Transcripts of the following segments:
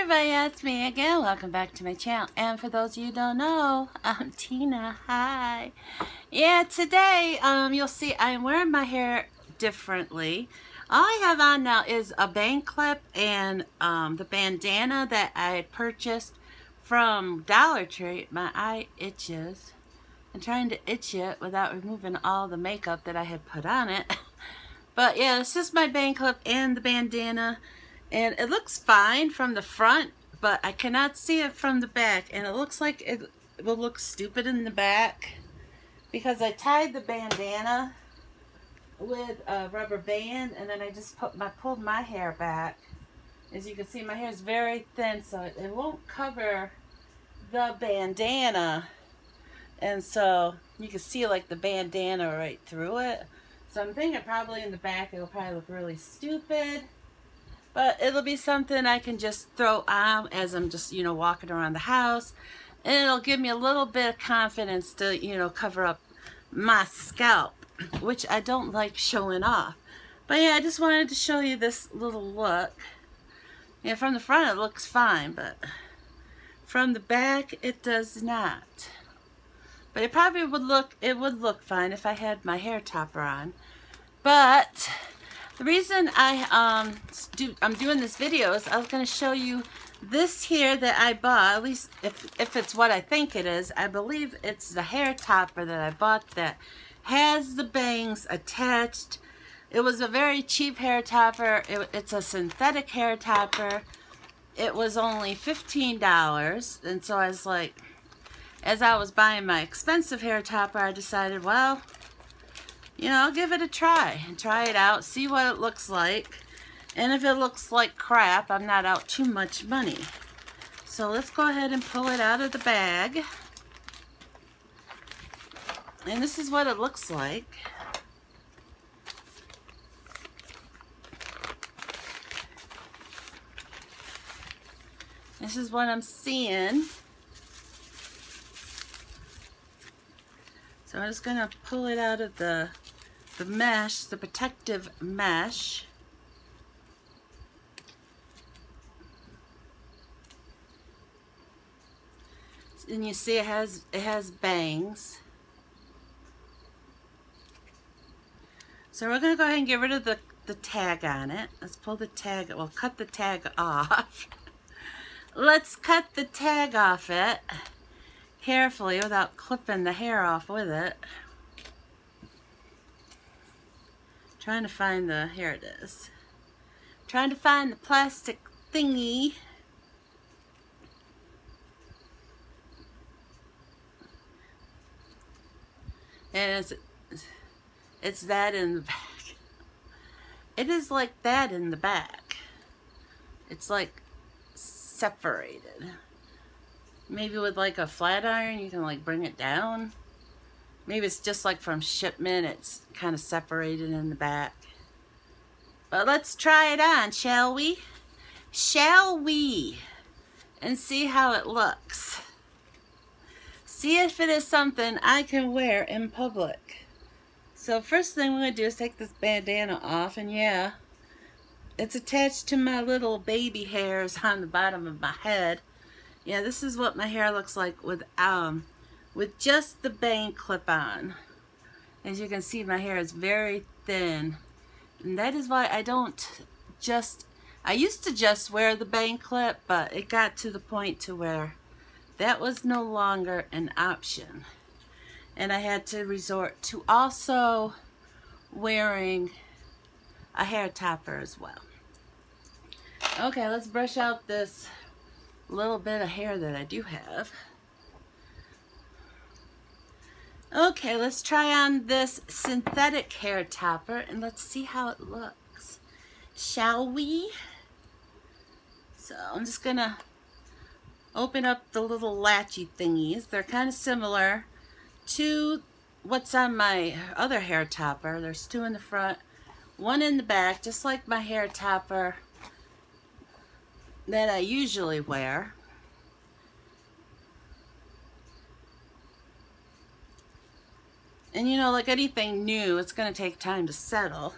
everybody, it's me again. Welcome back to my channel. And for those of you who don't know, I'm Tina. Hi. Yeah, today um, you'll see I'm wearing my hair differently. All I have on now is a bang clip and um, the bandana that I purchased from Dollar Tree. My eye itches. I'm trying to itch it without removing all the makeup that I had put on it. but yeah, it's just my bang clip and the bandana. And it looks fine from the front, but I cannot see it from the back. And it looks like it will look stupid in the back because I tied the bandana with a rubber band and then I just put my pulled my hair back. As you can see, my hair is very thin, so it, it won't cover the bandana. And so you can see like the bandana right through it. So I'm thinking probably in the back it'll probably look really stupid. But it'll be something I can just throw on as I'm just, you know, walking around the house. And it'll give me a little bit of confidence to, you know, cover up my scalp, which I don't like showing off. But yeah, I just wanted to show you this little look. Yeah, from the front it looks fine, but from the back it does not. But it probably would look, it would look fine if I had my hair topper on. But the reason I um do I'm doing this video is I was going to show you this here that I bought, at least if, if it's what I think it is, I believe it's the hair topper that I bought that has the bangs attached. It was a very cheap hair topper. It, it's a synthetic hair topper. It was only $15. And so I was like, as I was buying my expensive hair topper, I decided, well, you know, I'll give it a try and try it out, see what it looks like. And if it looks like crap, I'm not out too much money. So let's go ahead and pull it out of the bag. And this is what it looks like. This is what I'm seeing. So I'm just going to pull it out of the the mesh, the protective mesh. And you see it has it has bangs. So we're going to go ahead and get rid of the, the tag on it. Let's pull the tag, we'll cut the tag off. Let's cut the tag off it carefully without clipping the hair off with it. Trying to find the, here it is. Trying to find the plastic thingy. And it's, it's that in the back. It is like that in the back. It's like separated. Maybe with like a flat iron you can like bring it down. Maybe it's just like from shipment, it's kind of separated in the back. But let's try it on, shall we? Shall we? And see how it looks. See if it is something I can wear in public. So first thing we're going to do is take this bandana off. And yeah, it's attached to my little baby hairs on the bottom of my head. Yeah, this is what my hair looks like with um, with just the bang clip on. As you can see, my hair is very thin. And that is why I don't just, I used to just wear the bang clip, but it got to the point to where that was no longer an option. And I had to resort to also wearing a hair topper as well. Okay, let's brush out this little bit of hair that I do have. Okay, let's try on this synthetic hair topper and let's see how it looks. Shall we? So I'm just gonna open up the little latchy thingies. They're kind of similar to what's on my other hair topper. There's two in the front, one in the back, just like my hair topper that I usually wear. And you know, like anything new, it's going to take time to settle.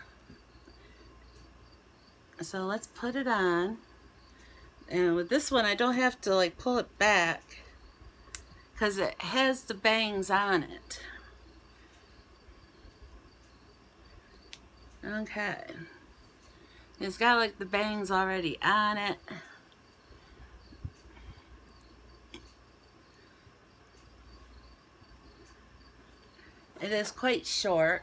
So let's put it on. And with this one, I don't have to like pull it back because it has the bangs on it. Okay. It's got like the bangs already on it. It is quite short.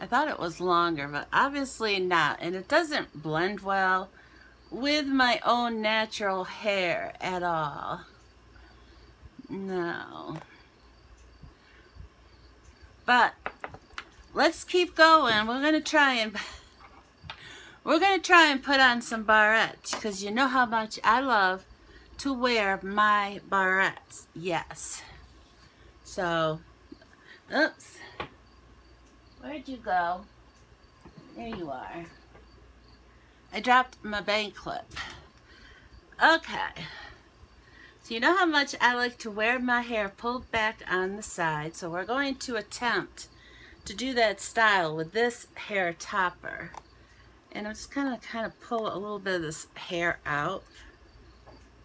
I thought it was longer, but obviously not. And it doesn't blend well with my own natural hair at all. No. But let's keep going. We're going to try and we're going to try and put on some barrettes because you know how much I love to wear my barrettes. Yes. So, oops. Where'd you go? There you are. I dropped my bang clip. Okay. So you know how much I like to wear my hair pulled back on the side. So we're going to attempt to do that style with this hair topper. And I'm just gonna kind of pull a little bit of this hair out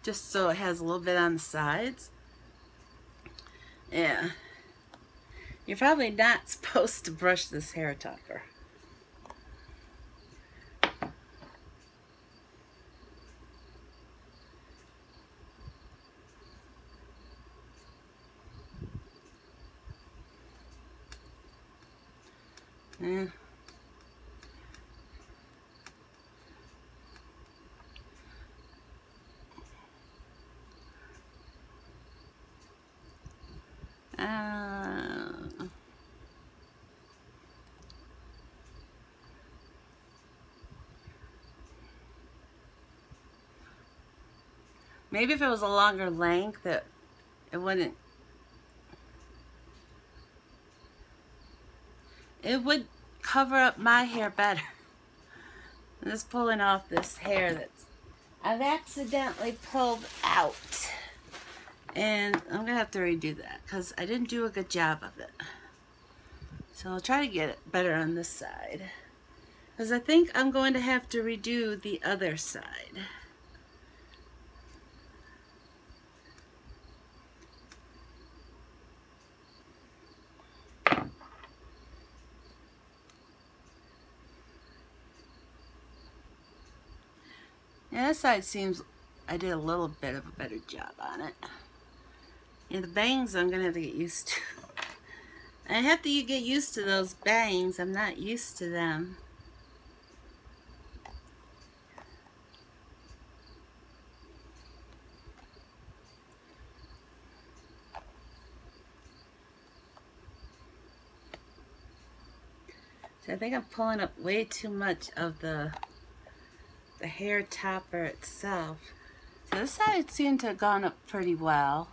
just so it has a little bit on the sides. Yeah. You're probably not supposed to brush this hair topper. Yeah. Maybe if it was a longer length, it, it wouldn't. It would cover up my hair better. I'm just pulling off this hair that's I've accidentally pulled out. And I'm going to have to redo that because I didn't do a good job of it. So I'll try to get it better on this side. Because I think I'm going to have to redo the other side. This side seems I did a little bit of a better job on it. Yeah, the bangs I'm going to have to get used to. I have to get used to those bangs. I'm not used to them. So I think I'm pulling up way too much of the the hair topper itself. So this side seemed to have gone up pretty well.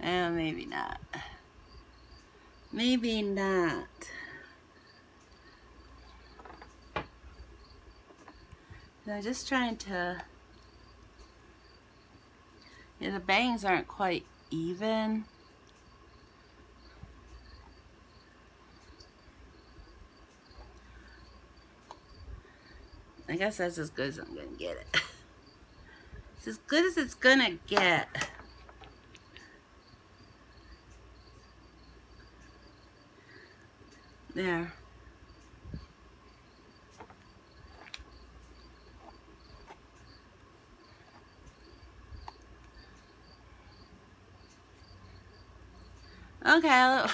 And maybe not. Maybe not. So I'm just trying to... Yeah, the bangs aren't quite even. I guess that's as good as I'm gonna get it. it's as good as it's gonna get. There. Okay,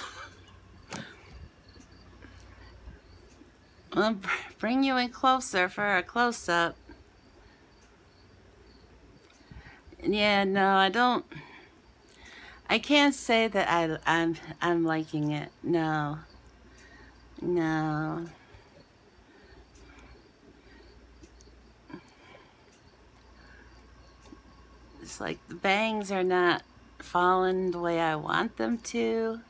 bring you in closer for a close-up. Yeah, no, I don't. I can't say that I, I'm I'm liking it. No. No. It's like the bangs are not falling the way I want them to.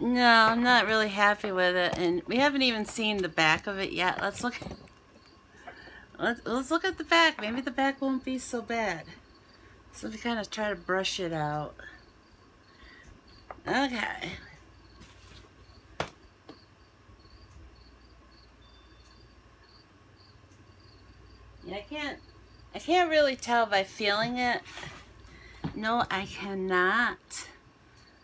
No, I'm not really happy with it, and we haven't even seen the back of it yet. Let's look. Let's, let's look at the back. Maybe the back won't be so bad. So we kind of try to brush it out. Okay. Yeah, I can't, I can't really tell by feeling it. No, I cannot.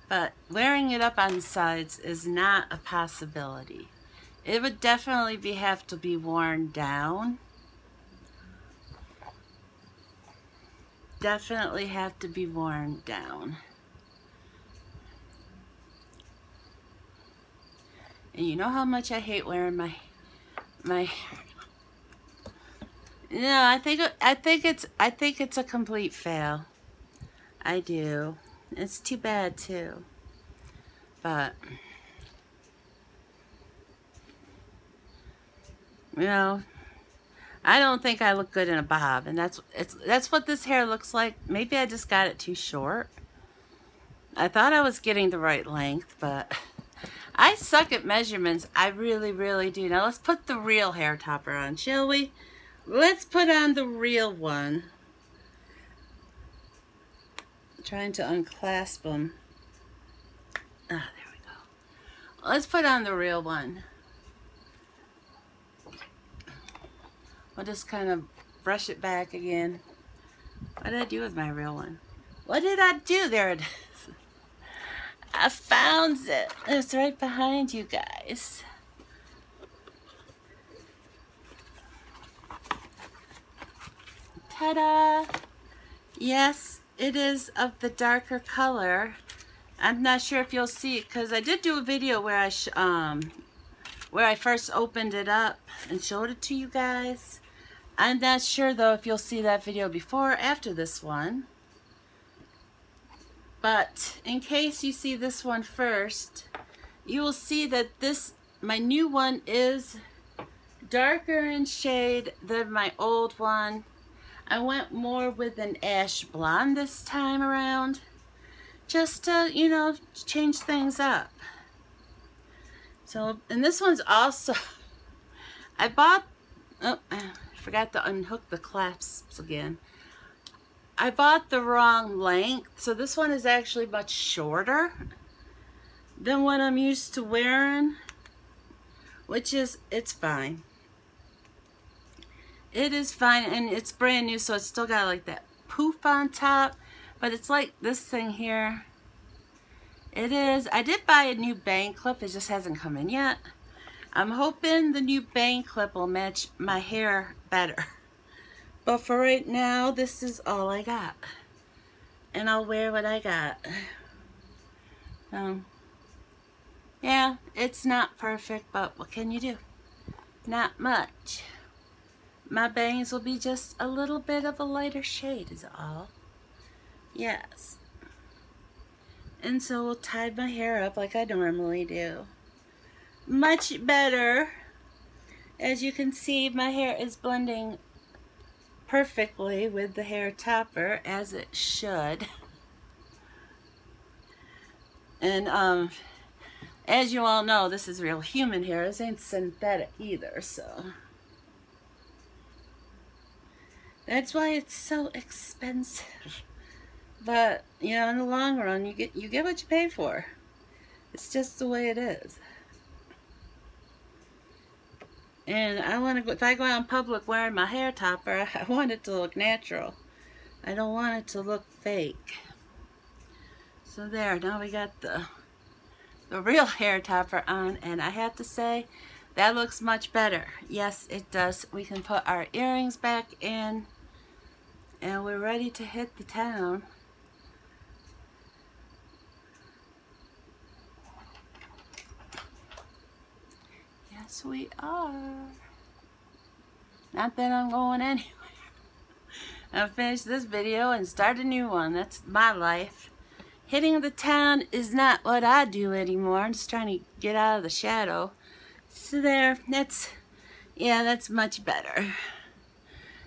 But wearing it up on sides is not a possibility. It would definitely be have to be worn down. Definitely have to be worn down. And you know how much I hate wearing my my No, I think I think it's I think it's a complete fail. I do. It's too bad too. But you know, I don't think I look good in a bob, and that's it's that's what this hair looks like. Maybe I just got it too short. I thought I was getting the right length, but I suck at measurements. I really, really do. Now let's put the real hair topper on, shall we? Let's put on the real one. Trying to unclasp them. Ah, there we go. Let's put on the real one. I'll just kind of brush it back again. What did I do with my real one? What did I do? There it is. I found it. It's right behind you guys. Ta-da! Yes, it is of the darker color. I'm not sure if you'll see it because I did do a video where I um where I first opened it up and showed it to you guys. I'm not sure though if you'll see that video before or after this one. But in case you see this one first, you will see that this, my new one is darker in shade than my old one. I went more with an ash blonde this time around, just to, you know, change things up. So, and this one's also, I bought, oh, I forgot to unhook the clasps again. I bought the wrong length. So this one is actually much shorter than what I'm used to wearing, which is, it's fine. It is fine, and it's brand new, so it's still got like that poof on top, but it's like this thing here. It is, I did buy a new bang clip, it just hasn't come in yet. I'm hoping the new bang clip will match my hair better. But for right now, this is all I got. And I'll wear what I got. Um, yeah, it's not perfect, but what can you do? Not much. My bangs will be just a little bit of a lighter shade is all. Yes. And so we'll tie my hair up like I normally do. Much better. As you can see, my hair is blending perfectly with the hair topper as it should. And um, as you all know, this is real human hair. This ain't synthetic either, so. That's why it's so expensive. But, you know, in the long run, you get you get what you pay for. It's just the way it is. And I want to go, if I go out in public wearing my hair topper, I want it to look natural. I don't want it to look fake. So there, now we got the, the real hair topper on, and I have to say, that looks much better. Yes, it does. We can put our earrings back in, and we're ready to hit the town. Yes, we are. Not that I'm going anywhere. I'll finish this video and start a new one. That's my life. Hitting the town is not what I do anymore. I'm just trying to get out of the shadow. So there, that's, yeah, that's much better.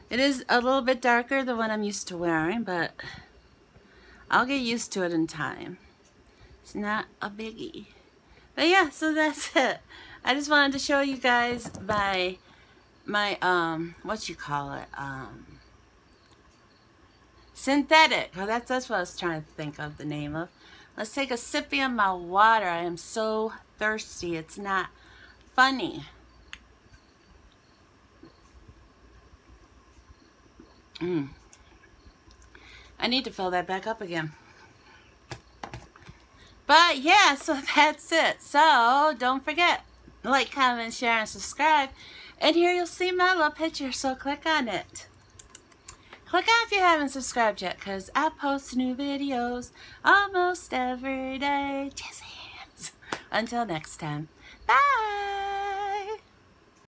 It is a little bit darker than what I'm used to wearing, but I'll get used to it in time. It's not a biggie. But yeah, so that's it. I just wanted to show you guys my, my, um, what you call it, um, synthetic. Oh, that's, that's what I was trying to think of the name of. Let's take a sip of my water. I am so thirsty. It's not funny. Mm. I need to fill that back up again. But yeah, so that's it. So don't forget, like, comment, share, and subscribe. And here you'll see my little picture, so click on it. Click on if you haven't subscribed yet, because I post new videos almost every day. Jazz hands. Until next time. Bye.